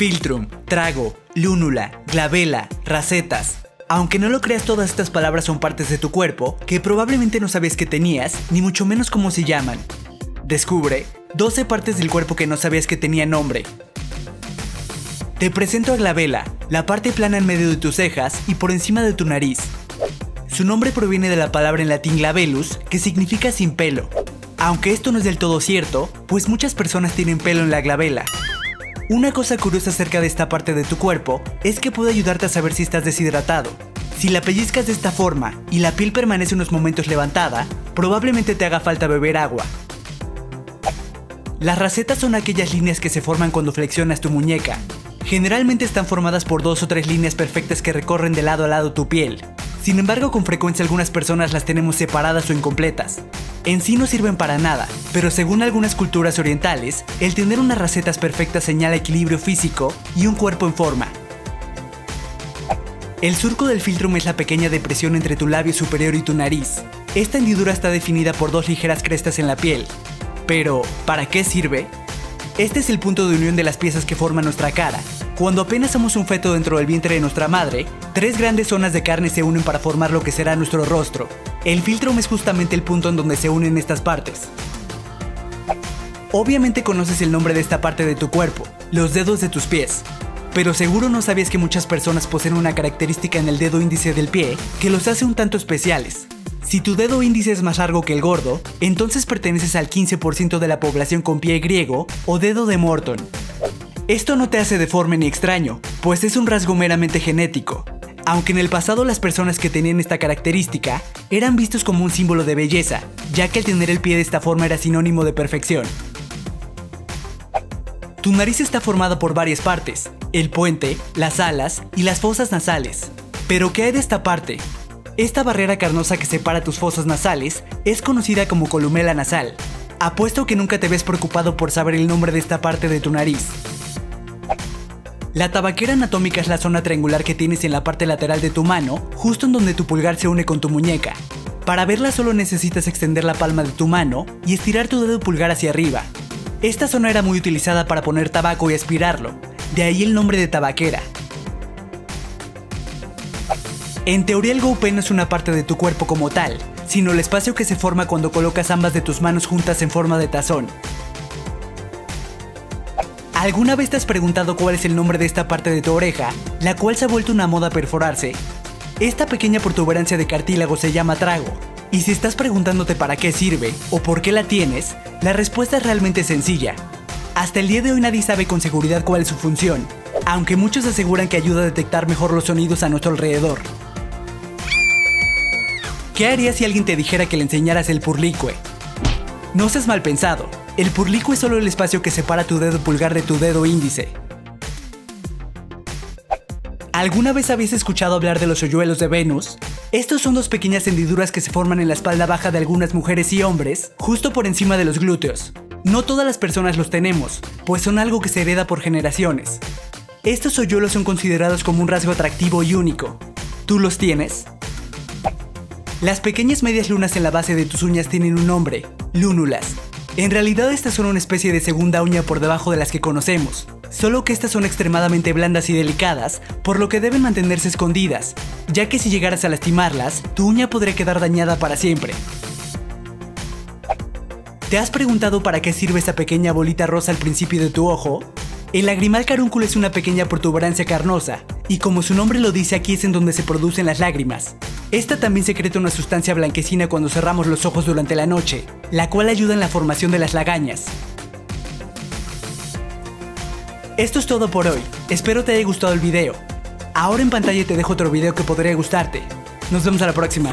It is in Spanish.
Filtrum, trago, lúnula, glabela, racetas. Aunque no lo creas, todas estas palabras son partes de tu cuerpo que probablemente no sabías que tenías, ni mucho menos cómo se llaman. Descubre 12 partes del cuerpo que no sabías que tenían nombre. Te presento a glabela, la parte plana en medio de tus cejas y por encima de tu nariz. Su nombre proviene de la palabra en latín glabellus, que significa sin pelo. Aunque esto no es del todo cierto, pues muchas personas tienen pelo en la glabela. Una cosa curiosa acerca de esta parte de tu cuerpo es que puede ayudarte a saber si estás deshidratado. Si la pellizcas de esta forma y la piel permanece unos momentos levantada, probablemente te haga falta beber agua. Las racetas son aquellas líneas que se forman cuando flexionas tu muñeca. Generalmente están formadas por dos o tres líneas perfectas que recorren de lado a lado tu piel. Sin embargo, con frecuencia algunas personas las tenemos separadas o incompletas. En sí no sirven para nada, pero según algunas culturas orientales, el tener unas racetas perfectas señala equilibrio físico y un cuerpo en forma. El surco del filtrum es la pequeña depresión entre tu labio superior y tu nariz. Esta hendidura está definida por dos ligeras crestas en la piel. Pero, ¿para qué sirve? Este es el punto de unión de las piezas que forman nuestra cara. Cuando apenas somos un feto dentro del vientre de nuestra madre, tres grandes zonas de carne se unen para formar lo que será nuestro rostro. El filtrum es justamente el punto en donde se unen estas partes. Obviamente conoces el nombre de esta parte de tu cuerpo, los dedos de tus pies. Pero seguro no sabías que muchas personas poseen una característica en el dedo índice del pie que los hace un tanto especiales. Si tu dedo índice es más largo que el gordo, entonces perteneces al 15% de la población con pie griego o dedo de Morton. Esto no te hace deforme ni extraño, pues es un rasgo meramente genético. Aunque en el pasado las personas que tenían esta característica eran vistos como un símbolo de belleza, ya que el tener el pie de esta forma era sinónimo de perfección. Tu nariz está formada por varias partes, el puente, las alas y las fosas nasales. Pero ¿qué hay de esta parte? Esta barrera carnosa que separa tus fosas nasales es conocida como columela nasal. Apuesto que nunca te ves preocupado por saber el nombre de esta parte de tu nariz, la tabaquera anatómica es la zona triangular que tienes en la parte lateral de tu mano, justo en donde tu pulgar se une con tu muñeca. Para verla solo necesitas extender la palma de tu mano y estirar tu dedo pulgar hacia arriba. Esta zona era muy utilizada para poner tabaco y aspirarlo, de ahí el nombre de tabaquera. En teoría el GoPen no es una parte de tu cuerpo como tal, sino el espacio que se forma cuando colocas ambas de tus manos juntas en forma de tazón. ¿Alguna vez te has preguntado cuál es el nombre de esta parte de tu oreja, la cual se ha vuelto una moda perforarse? Esta pequeña protuberancia de cartílago se llama trago, y si estás preguntándote para qué sirve o por qué la tienes, la respuesta es realmente sencilla. Hasta el día de hoy nadie sabe con seguridad cuál es su función, aunque muchos aseguran que ayuda a detectar mejor los sonidos a nuestro alrededor. ¿Qué harías si alguien te dijera que le enseñaras el purlicue? No seas mal pensado, el purlico es solo el espacio que separa tu dedo pulgar de tu dedo índice. ¿Alguna vez habéis escuchado hablar de los hoyuelos de Venus? Estos son dos pequeñas hendiduras que se forman en la espalda baja de algunas mujeres y hombres, justo por encima de los glúteos. No todas las personas los tenemos, pues son algo que se hereda por generaciones. Estos hoyuelos son considerados como un rasgo atractivo y único. ¿Tú los tienes? Las pequeñas medias lunas en la base de tus uñas tienen un nombre, lúnulas, en realidad estas son una especie de segunda uña por debajo de las que conocemos, solo que estas son extremadamente blandas y delicadas, por lo que deben mantenerse escondidas, ya que si llegaras a lastimarlas, tu uña podría quedar dañada para siempre. ¿Te has preguntado para qué sirve esa pequeña bolita rosa al principio de tu ojo? El lagrimal carúnculo es una pequeña protuberancia carnosa, y como su nombre lo dice aquí es en donde se producen las lágrimas. Esta también secreta una sustancia blanquecina cuando cerramos los ojos durante la noche, la cual ayuda en la formación de las lagañas. Esto es todo por hoy, espero te haya gustado el video. Ahora en pantalla te dejo otro video que podría gustarte. Nos vemos a la próxima.